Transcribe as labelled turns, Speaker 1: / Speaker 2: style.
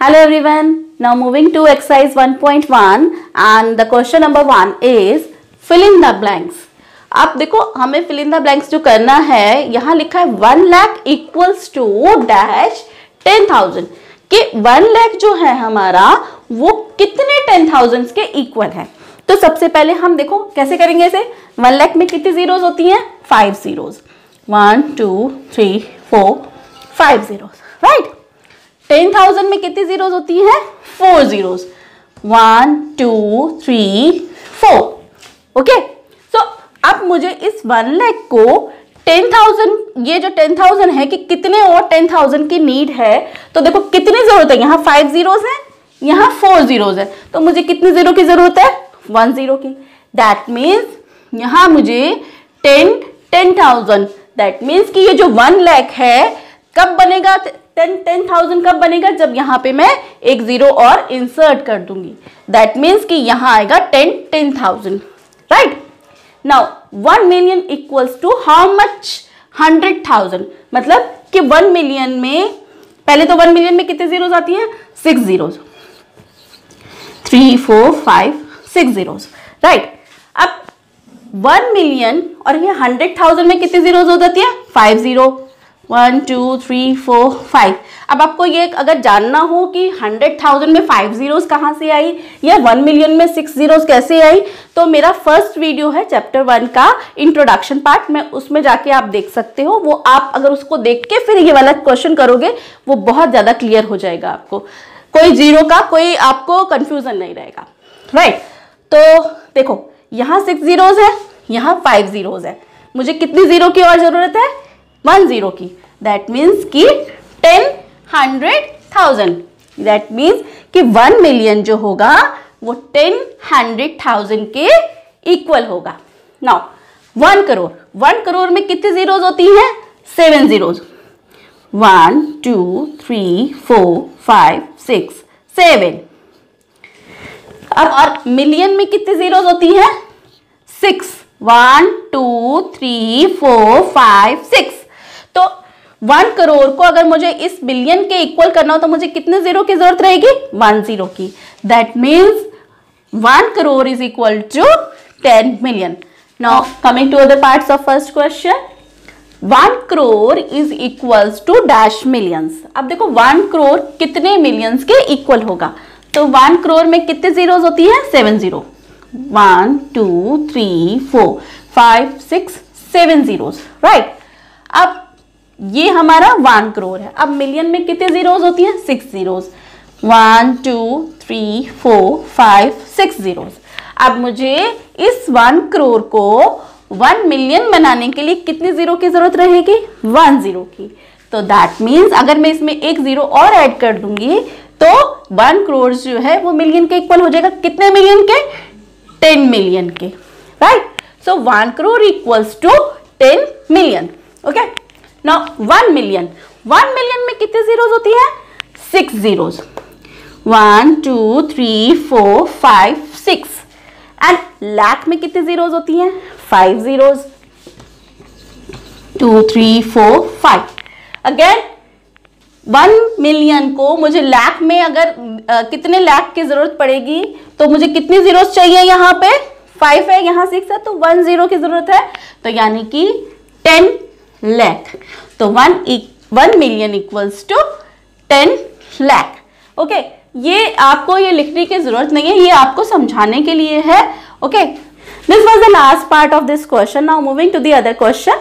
Speaker 1: Hello, everyone. Now, moving to exercise 1.1 and the question number 1 is fill in the blanks. आप देखो, हमें fill in the blanks जो करना है, यहाँ लिखा है one lakh equals to dash ten thousand कि वन लाख जो है हमारा, वो कितने टेन थाउज़ेंड के इक्वल है? तो सबसे पहले हम देखो, कैसे करेंगे इसे? वन लाख में कितनी जीरोज होती हैं? Five zeros one two three four five zeros right ten thousand में कितनी जीरोज होती हैं? Four zeros one two three four okay so अब मुझे इस वन लैख को टेन थाउज़ेंड, ये जो टेन थाउज़ेंड है कि कितने और टेन थाउज़ेंड की नीड है? तो देखो, कितनी ज़रूरत है? यहाँ फाइव जीरोज है, यहाँ फोर जीरोज है। तो मुझे कितनी ज़ीरो की ज़रूरत है? वन ज़ीरो की। दैट मीन्स यहाँ मुझे ten ten thousand. That means कि ये जो वन लैख है, कब बनेगा? टेन टेन थाउज़ेंड कब बनेगा? जब यहाँ पे मैं एक ज़ीरो और इंसर्ट कर दूँगी। दैट मीन्स कि यहाँ आएगा ten ten thousand right now one million equals to how much hundred thousand मतलब कि वन मिलियन में, पहले तो वन मिलियन में कितने जीरोज आती हैं? Six zeros three four five six zeros right अब वन मिलियन और ये हंड्रेड थाउज़ेंड में कितनी जीरोज हो जाती है? Five zero one two three four five अब आपको ये अगर जानना हो कि हंड्रेड थाउज़ेंड में फाइव जीरोस कहाँ से आई, या वन मिलियन में सिक्स जीरोस कैसे आई तो मेरा फ़र्स्ट वीडियो है चैप्टर वन का इंट्रोडक्शन पार्ट मैं उसमें जाके आप देख सकते हो। वो आप अगर उसको देख के फिर ये वाला क्वेश्चन करोगे, वो बहुत ज़्यादा क्लियर हो जाएगा आपको। कोई ज़ीरो का कोई आपको कन्फ्यूज़न नहीं रहेगा। राइट तो देखो, यहाँ सिक्स जीरोज है, यहाँ फाइव जीरोज है। मुझे कितनी ज़ीरो की और ज़रूरत है? वन ज़ीरो की। दैट मीन्स कि ten hundred thousand that means कि वन मिलियन जो होगा, वो टेन हंड्रेड थाउज़ेंड के इक्वल होगा। Now one crore one crore में कितनी जीरोज होती हैं? Seven zeros one two three four five six seven अब और मिलियन में कितनी जीरोज होती हैं? Six one two three four five six तो वन करोड़ को अगर मुझे इस बिलियन के इक्वल करना हो तो मुझे कितने ज़ीरो की ज़रूरत रहेगी? वन ज़ीरो की। That means one crore is equal to ten million now coming to other parts of first question one crore is equals to dash millions अब देखो वन करोड़ कितने मिलियंस के इक्वल होगा? तो वन करोड़ में कितने जीरोज होती है? Seven zero one two three four five six seven zeros right अब ये हमारा वन करोड़ है। अब मिलियन में कितने जीरोज होती हैं? Six zeros one two three four five six zeros अब मुझे इस वन करोड़ को वन मिलियन बनाने के लिए कितने ज़ीरो की ज़रूरत रहेगी? वन ज़ीरो की। तो दैट मीन्स अगर मैं इसमें एक ज़ीरो और ऐड कर दूँगी तो वन करोड़ जो है वो मिलियन के इक्वल हो जाएगा। कितने मिलियन के? टेन मिलियन के। Right so one crore equals to ten million okay now one million one million में कितने जीरोज होती है? Six zeros one two three four five six and lakh में कितने जीरोज होती हैं? Five zeros two three four five again one million को मुझे लाख में अगर आ, कितने लाख की ज़रूरत पड़ेगी तो मुझे कितनी जीरोस चाहिए यहाँ पे? फाइव है यहाँ सिक्स है तो वन ज़ीरो की ज़रूरत है। तो यानी कि टेन लैख तो one one million equals to ten lakh okay ये आपको ये लिखने की ज़रूरत नहीं है, ये आपको समझाने के लिए है okay this was the last part of this question now moving to the other question